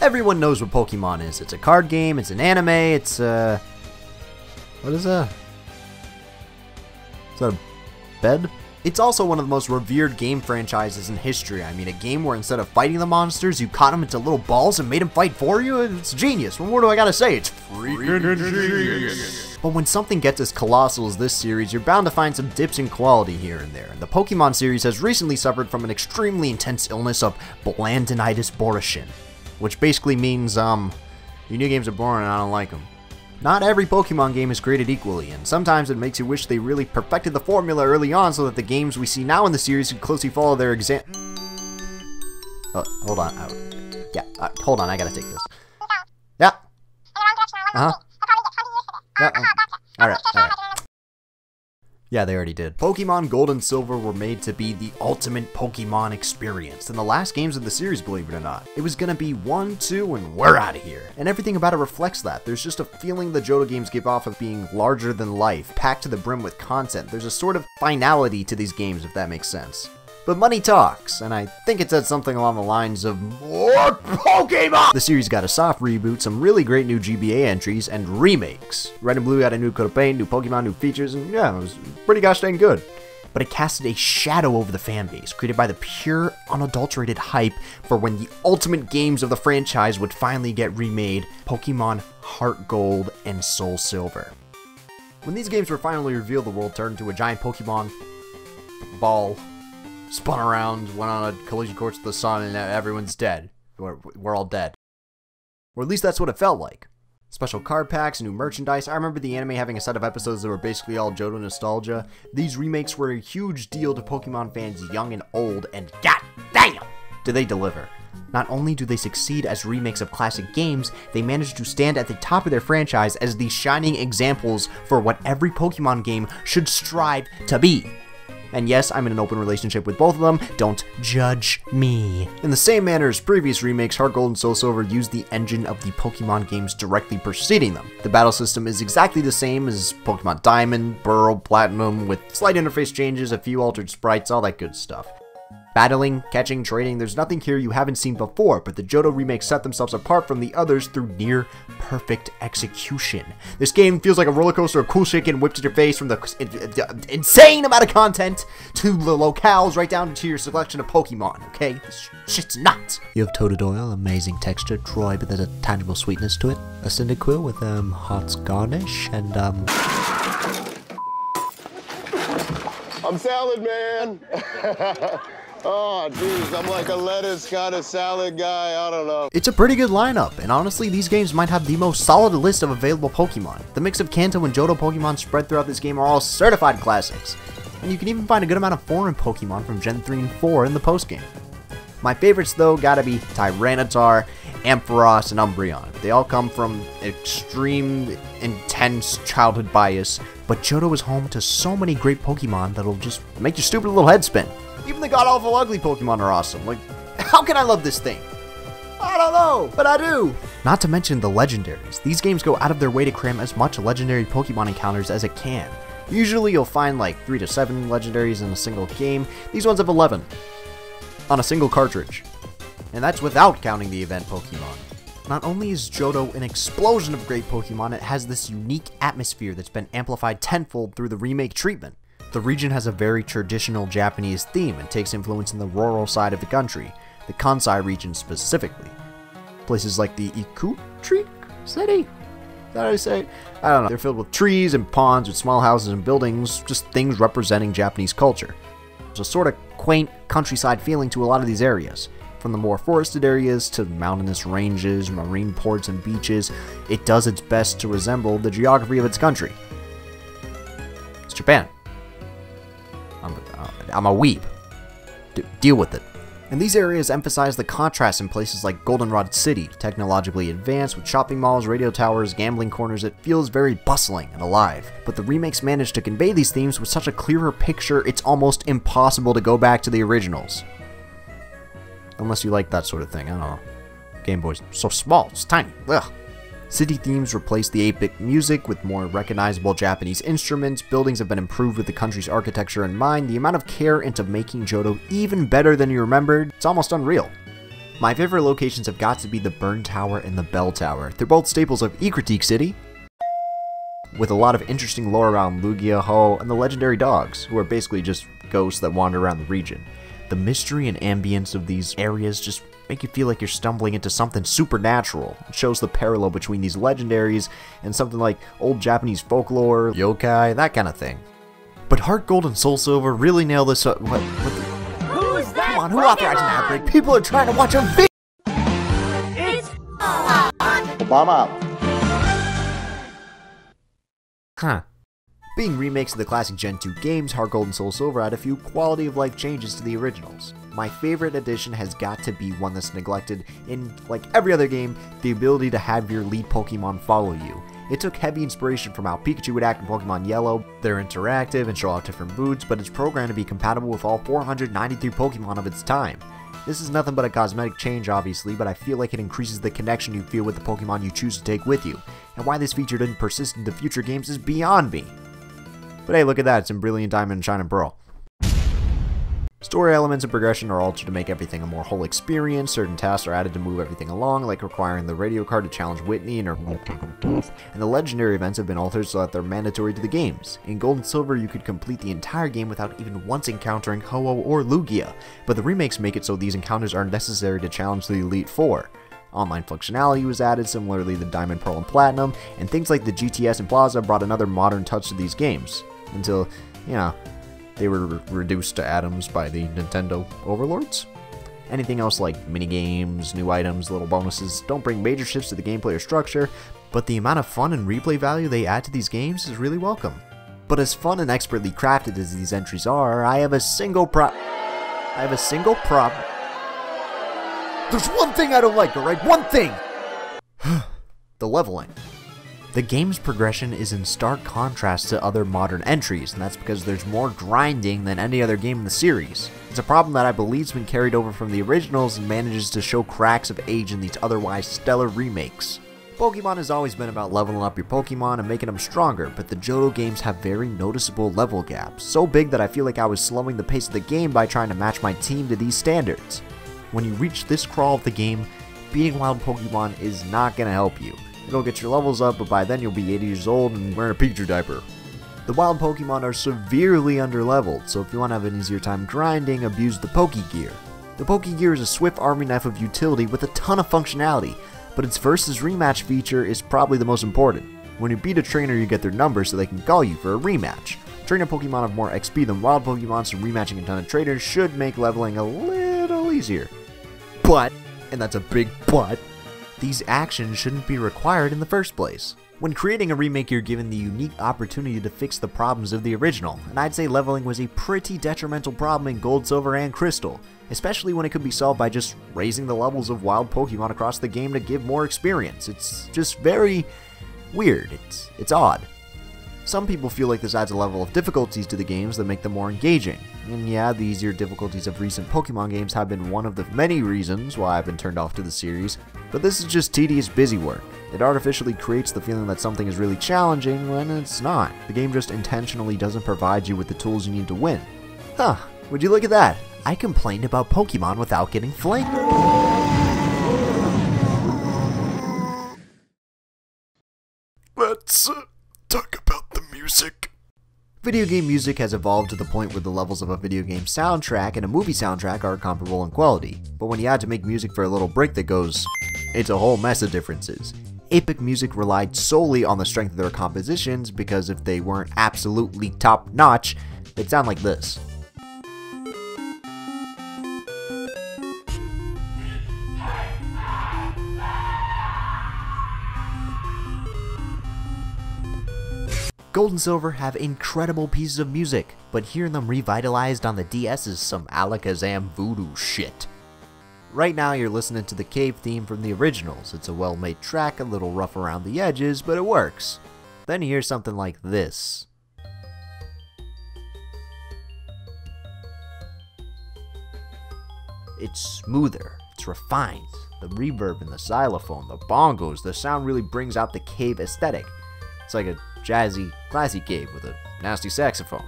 Everyone knows what Pokemon is. It's a card game, it's an anime, it's a... what is that? Is that a bed? It's also one of the most revered game franchises in history. I mean, a game where instead of fighting the monsters, you caught them into little balls and made them fight for you? It's genius. What more do I gotta say? It's freaking genius. But when something gets as colossal as this series, you're bound to find some dips in quality here and there. The Pokemon series has recently suffered from an extremely intense illness of Blandinitis borishin, which basically means, um, your new games are boring and I don't like them. Not every Pokemon game is created equally, and sometimes it makes you wish they really perfected the formula early on so that the games we see now in the series could closely follow their exam- Oh, hold on. Oh, yeah, uh, hold on, I gotta take this. Yeah. Uh-huh. Yeah, uh, alright, alright. Yeah, they already did. Pokemon Gold and Silver were made to be the ultimate Pokemon experience, and the last games of the series, believe it or not. It was gonna be one, two, and we're out of here. And everything about it reflects that. There's just a feeling the Johto games give off of being larger than life, packed to the brim with content. There's a sort of finality to these games, if that makes sense. But money talks, and I think it said something along the lines of more Pokemon! The series got a soft reboot, some really great new GBA entries, and remakes. Red and Blue got a new coat of paint, new Pokemon, new features, and yeah, it was pretty gosh dang good. But it casted a shadow over the fanbase, created by the pure, unadulterated hype for when the ultimate games of the franchise would finally get remade Pokemon Heart Gold and Soul Silver. When these games were finally revealed, the world turned into a giant Pokemon ball spun around, went on a collision course with the sun, and everyone's dead. We're, we're all dead. Or at least that's what it felt like. Special card packs, new merchandise. I remember the anime having a set of episodes that were basically all Johto nostalgia. These remakes were a huge deal to Pokemon fans young and old, and god damn, do they deliver. Not only do they succeed as remakes of classic games, they manage to stand at the top of their franchise as the shining examples for what every Pokemon game should strive to be. And yes, I'm in an open relationship with both of them, don't judge me. In the same manner as previous remakes, Heart Gold and Soul Silver use the engine of the Pokemon games directly preceding them. The battle system is exactly the same as Pokemon Diamond, Pearl, Platinum, with slight interface changes, a few altered sprites, all that good stuff. Battling, catching, trading, there's nothing here you haven't seen before, but the Johto remakes set themselves apart from the others through near perfect execution. This game feels like a roller coaster of cool shit getting whipped at your face from the insane amount of content to the locales right down to your selection of Pokemon, okay? This shit's nuts. You have Totodile, amazing texture, Troy, but there's a tangible sweetness to it. A Cyndaquil with um, hot garnish and um... I'm salad man. Oh, jeez, I'm like a lettuce kind of salad guy. I don't know. It's a pretty good lineup, and honestly, these games might have the most solid list of available Pokemon. The mix of Kanto and Johto Pokemon spread throughout this game are all certified classics, and you can even find a good amount of foreign Pokemon from Gen 3 and 4 in the postgame. My favorites, though, gotta be Tyranitar, Ampharos, and Umbreon. They all come from extreme, intense childhood bias, but Johto is home to so many great Pokemon that'll just make your stupid little head spin. Even the god-awful ugly Pokemon are awesome. Like, how can I love this thing? I don't know, but I do! Not to mention the legendaries. These games go out of their way to cram as much legendary Pokemon encounters as it can. Usually you'll find like 3 to 7 legendaries in a single game. These ones have 11. On a single cartridge. And that's without counting the event Pokemon. Not only is Johto an explosion of great Pokemon, it has this unique atmosphere that's been amplified tenfold through the remake treatment. The region has a very traditional Japanese theme and takes influence in the rural side of the country, the Kansai region specifically. Places like the Ikutri City? That I say? I don't know. They're filled with trees and ponds with small houses and buildings, just things representing Japanese culture. There's a sort of quaint countryside feeling to a lot of these areas. From the more forested areas to mountainous ranges, marine ports, and beaches, it does its best to resemble the geography of its country. It's Japan. I'm, a weeb. D deal with it. And these areas emphasize the contrast in places like Goldenrod City, technologically advanced with shopping malls, radio towers, gambling corners. It feels very bustling and alive. But the remakes managed to convey these themes with such a clearer picture, it's almost impossible to go back to the originals. Unless you like that sort of thing, I don't know. Game Boy's so small, it's tiny. Ugh. City themes replace the 8-bit music with more recognizable Japanese instruments, buildings have been improved with the country's architecture in mind, the amount of care into making Johto even better than you remembered, it's almost unreal. My favorite locations have got to be the Burn Tower and the Bell Tower. They're both staples of Ecruteak City, with a lot of interesting lore around Lugia, Ho, and the legendary dogs, who are basically just ghosts that wander around the region. The mystery and ambience of these areas just make you feel like you're stumbling into something supernatural. It shows the parallel between these legendaries and something like old Japanese folklore, yokai, that kind of thing. But Heart Gold and Soul Silver really nail this up. What, what the? Who's that? Come on, who authorized an outbreak? People are trying to watch a video! It's Obama. Huh. Being remakes of the classic Gen 2 games, Heart Gold and Soul Silver had a few quality of life changes to the originals. My favorite addition has got to be one that's neglected in, like every other game, the ability to have your lead Pokemon follow you. It took heavy inspiration from how Pikachu would act in Pokemon Yellow. They're interactive and show off different moods, but it's programmed to be compatible with all 493 Pokemon of its time. This is nothing but a cosmetic change, obviously, but I feel like it increases the connection you feel with the Pokemon you choose to take with you, and why this feature didn't persist into future games is beyond me. But hey, look at that, it's in Brilliant Diamond and Shining Pearl. Story elements and progression are altered to make everything a more whole experience. Certain tasks are added to move everything along, like requiring the radio card to challenge Whitney and her and the legendary events have been altered so that they're mandatory to the games. In Gold and Silver, you could complete the entire game without even once encountering Ho-Oh or Lugia, but the remakes make it so these encounters are necessary to challenge the Elite Four. Online functionality was added, similarly the Diamond, Pearl, and Platinum, and things like the GTS and Plaza brought another modern touch to these games. Until, you know, they were re- reduced to atoms by the Nintendo overlords. Anything else like minigames, new items, little bonuses don't bring major shifts to the gameplay or structure, but the amount of fun and replay value they add to these games is really welcome. But as fun and expertly crafted as these entries are, I have a single pro- I have a single prop. There's one thing I don't like, alright? One thing! the leveling. The game's progression is in stark contrast to other modern entries, and that's because there's more grinding than any other game in the series. It's a problem that I believe has been carried over from the originals and manages to show cracks of age in these otherwise stellar remakes. Pokemon has always been about leveling up your Pokemon and making them stronger, but the Johto games have very noticeable level gaps, so big that I feel like I was slowing the pace of the game by trying to match my team to these standards. When you reach this crawl of the game, beating wild Pokemon is not going to help you. It'll get your levels up, but by then you'll be 80 years old and wearing a Pikachu diaper. The wild Pokemon are severely underleveled, so if you want to have an easier time grinding, abuse the Pokegear. The Pokegear is a swift army knife of utility with a ton of functionality, but its versus rematch feature is probably the most important. When you beat a trainer, you get their number so they can call you for a rematch. Trainer Pokemon have more XP than wild Pokemon, so rematching a ton of trainers should make leveling a little easier. But, and that's a big but, these actions shouldn't be required in the first place. When creating a remake, you're given the unique opportunity to fix the problems of the original, and I'd say leveling was a pretty detrimental problem in Gold, Silver, and Crystal, especially when it could be solved by just raising the levels of wild Pokemon across the game to give more experience. It's just very weird. It's, it's odd. Some people feel like this adds a level of difficulties to the games that make them more engaging. And yeah, the easier difficulties of recent Pokemon games have been one of the many reasons why I've been turned off to the series, but this is just tedious busy work. It artificially creates the feeling that something is really challenging when it's not. The game just intentionally doesn't provide you with the tools you need to win. Huh, would you look at that? I complained about Pokemon without getting flamed. Let's uh, talk about music. Video game music has evolved to the point where the levels of a video game soundtrack and a movie soundtrack are comparable in quality, but when you had to make music for a little break that goes, it's a whole mess of differences. Epic Music relied solely on the strength of their compositions because if they weren't absolutely top notch, they'd sound like this. Gold and Silver have incredible pieces of music, but hearing them revitalized on the DS is some Alakazam voodoo shit. Right now you're listening to the cave theme from the originals. It's a well-made track, a little rough around the edges, but it works. Then you hear something like this. It's smoother, it's refined. The reverb and the xylophone, the bongos, the sound really brings out the cave aesthetic. It's like a jazzy, classy cave with a nasty saxophone.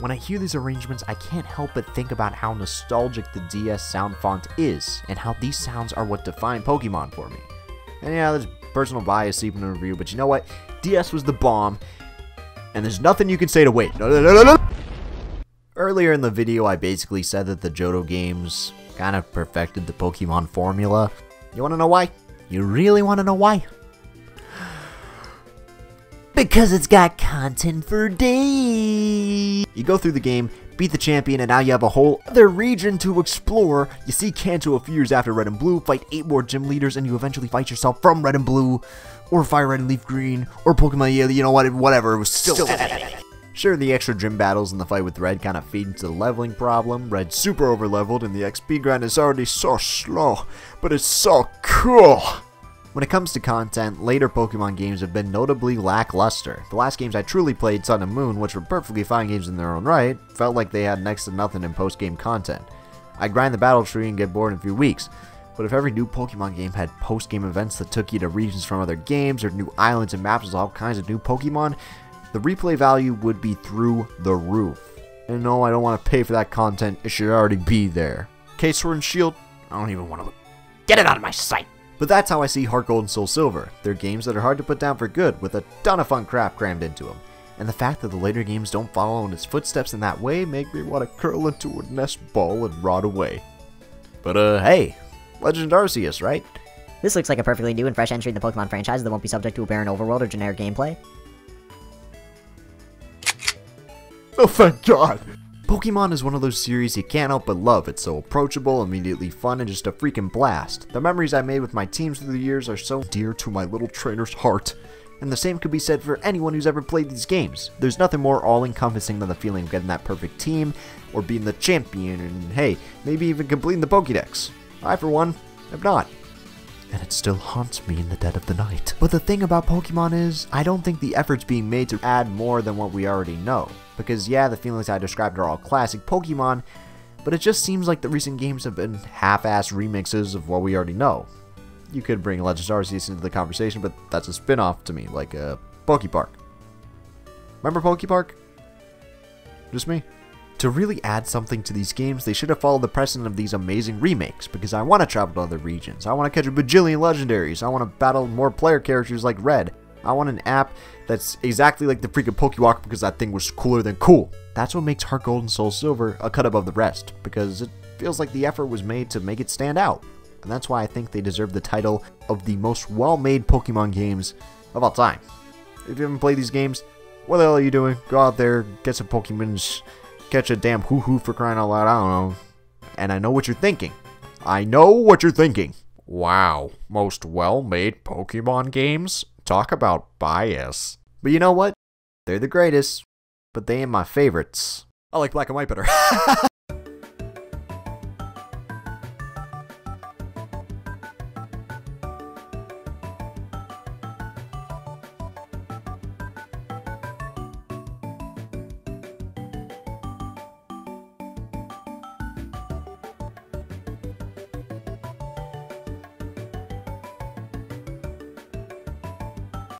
When I hear these arrangements, I can't help but think about how nostalgic the DS sound font is, and how these sounds are what define Pokemon for me. And yeah, there's personal bias seeping in the review, but you know what? DS was the bomb, and there's nothing you can say to wait. No, no, no. Earlier in the video, I basically said that the Johto games kind of perfected the Pokemon formula. You want to know why? You really want to know why? Because it's got content for days. You go through the game, beat the champion, and now you have a whole other region to explore. You see Kanto a few years after Red and Blue, fight 8 more gym leaders, and you eventually fight yourself from Red and Blue, or Fire Red and Leaf Green, or Pokemon Yellow, you know what, whatever, it was still Sure, the extra gym battles and the fight with Red kind of feed into the leveling problem. Red's super overleveled, and the XP grind is already so slow, but it's so cool. When it comes to content, later Pokemon games have been notably lackluster. The last games I truly played, Sun and Moon, which were perfectly fine games in their own right, felt like they had next to nothing in post-game content. I'd grind the battle tree and get bored in a few weeks, but if every new Pokemon game had post-game events that took you to regions from other games, or new islands and maps with all kinds of new Pokemon, the replay value would be through the roof. And no, I don't want to pay for that content, it should already be there. Okay, Sword and Shield, I don't even want to look. Get it out of my sight! But that's how I see Heart Gold and Soul Silver. They're games that are hard to put down for good, with a ton of fun crap crammed into them. And the fact that the later games don't follow in its footsteps in that way make me want to curl into a nest ball and rot away. But uh, hey, Legend Arceus, right? This looks like a perfectly new and fresh entry in the Pokemon franchise that won't be subject to a barren overworld or generic gameplay. Oh, thank God! Pokemon is one of those series you can't help but love. It's so approachable, immediately fun, and just a freaking blast. The memories I made with my teams through the years are so dear to my little trainer's heart. And the same could be said for anyone who's ever played these games. There's nothing more all-encompassing than the feeling of getting that perfect team, or being the champion, and hey, maybe even completing the Pokédex. I, for one, have not and it still haunts me in the dead of the night. But the thing about Pokemon is, I don't think the effort's being made to add more than what we already know. Because yeah, the feelings I described are all classic Pokemon, but it just seems like the recent games have been half-assed remixes of what we already know. You could bring Legends Arceus into the conversation, but that's a spin-off to me, like a uh, Pokepark. Remember Pokepark? Just me? To really add something to these games, they should have followed the precedent of these amazing remakes, because I want to travel to other regions, I want to catch a bajillion legendaries, I want to battle more player characters like Red, I want an app that's exactly like the freaking Pokewalk because that thing was cooler than cool. That's what makes Heart Gold and Soul Silver a cut above the rest, because it feels like the effort was made to make it stand out. And that's why I think they deserve the title of the most well-made Pokemon games of all time. If you haven't played these games, what the hell are you doing? Go out there, get some Pokemons, catch a damn hoo hoo for crying out loud. I don't know. And I know what you're thinking. I know what you're thinking. Wow, most well made Pokemon games? Talk about bias. But you know what? They're the greatest, but they ain't my favorites. I like black and white better.